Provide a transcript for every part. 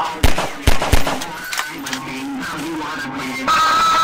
i'm gonna be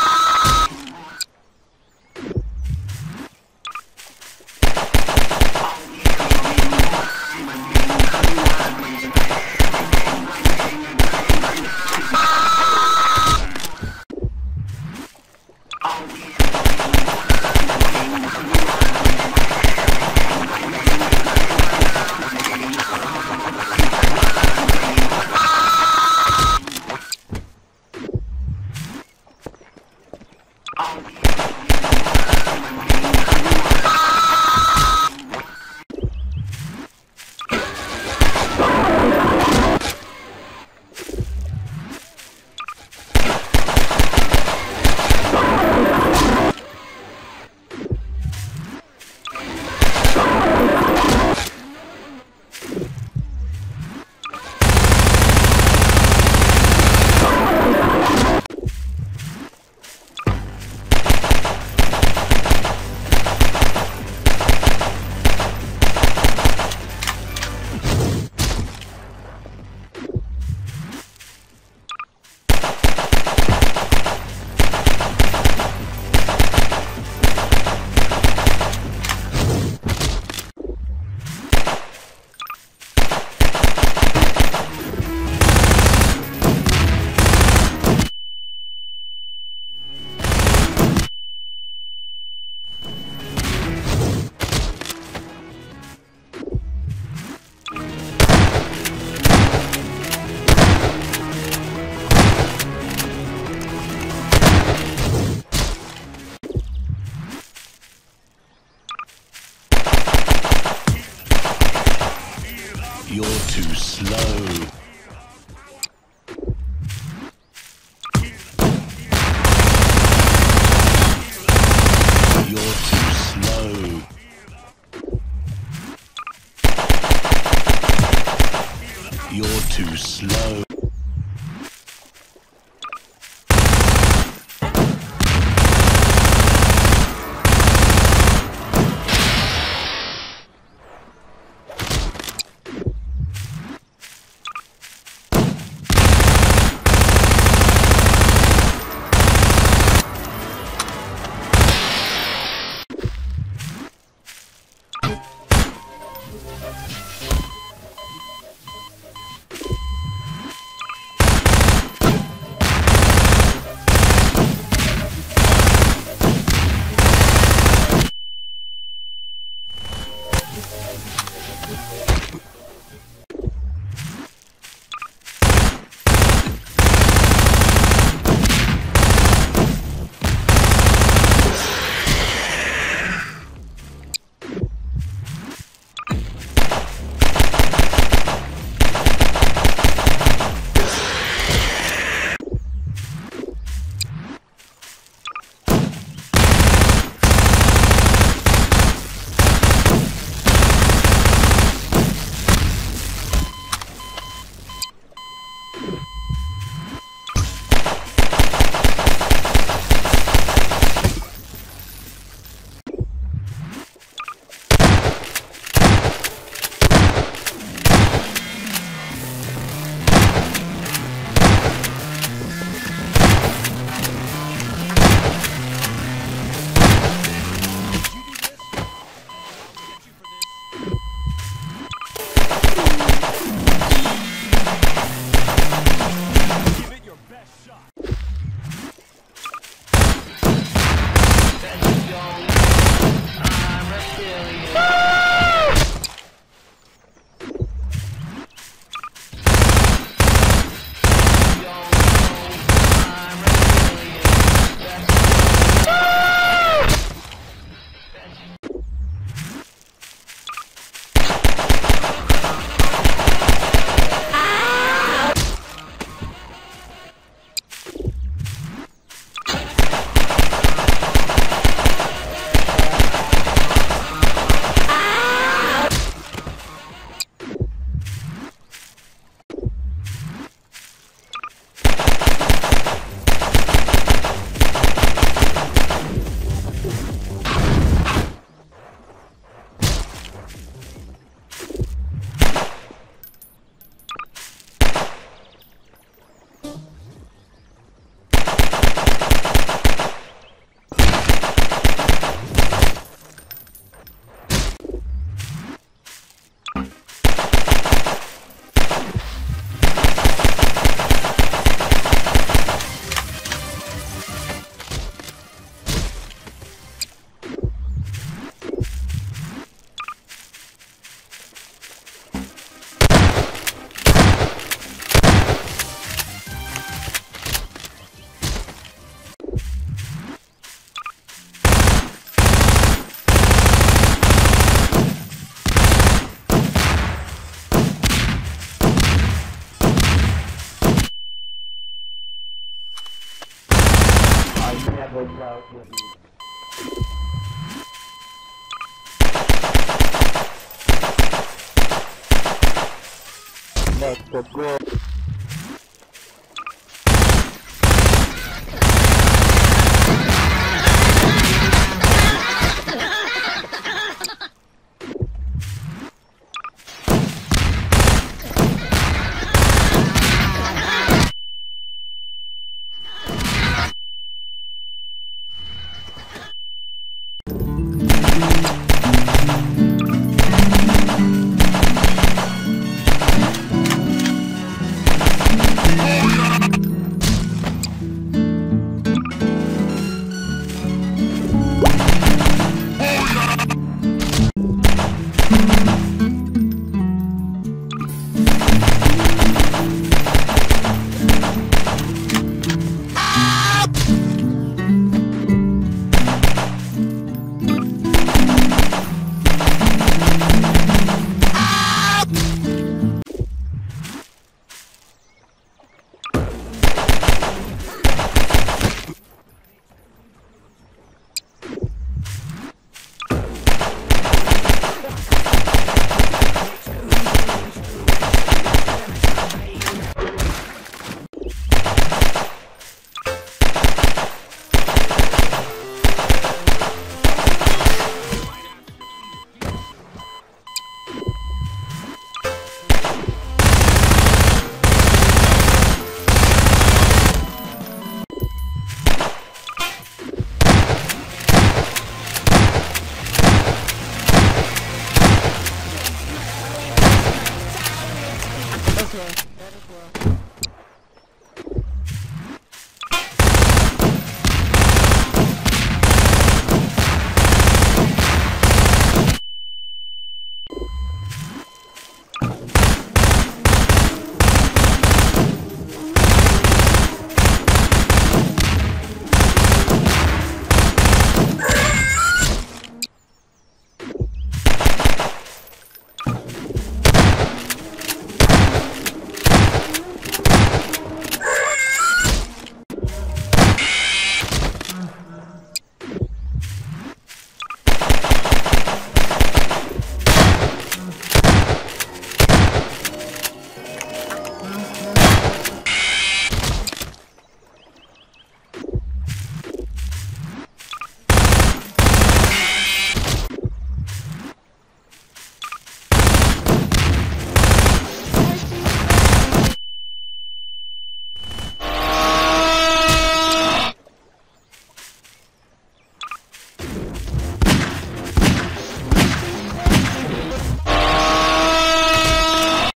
You're too slow. You're too slow. You're too slow. Let's go. Okay,